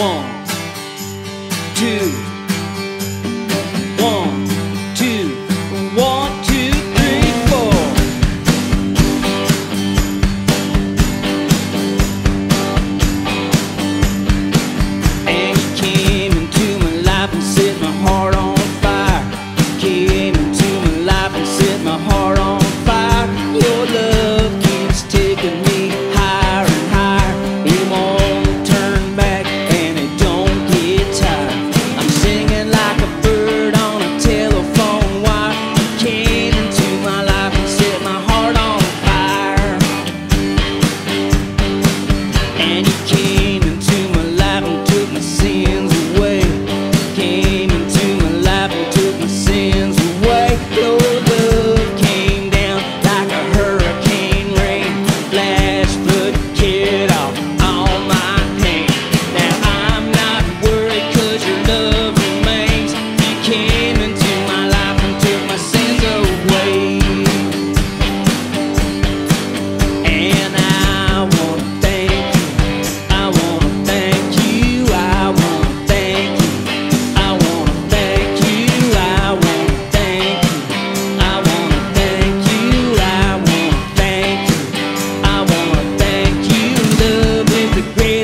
One, two. the greatest.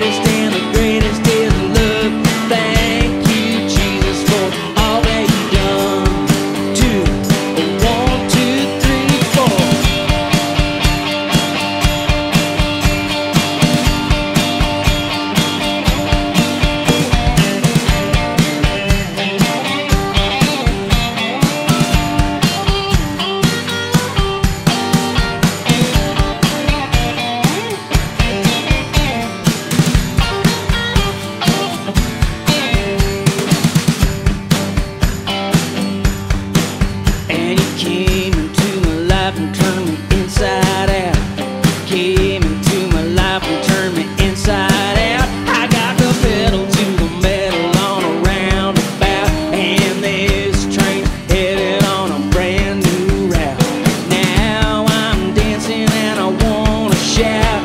share.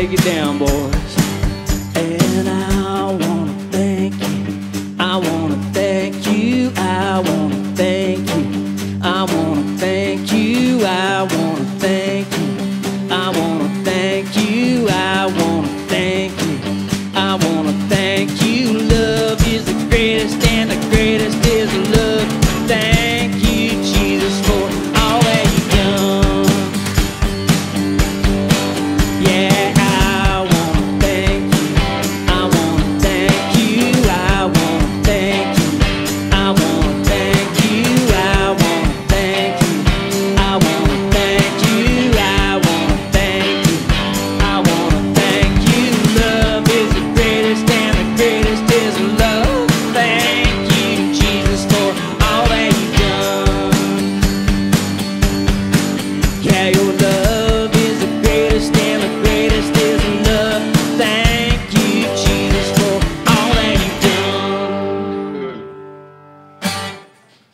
take it down, boys. And I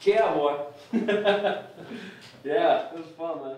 Cowboy. yeah, it was fun, man.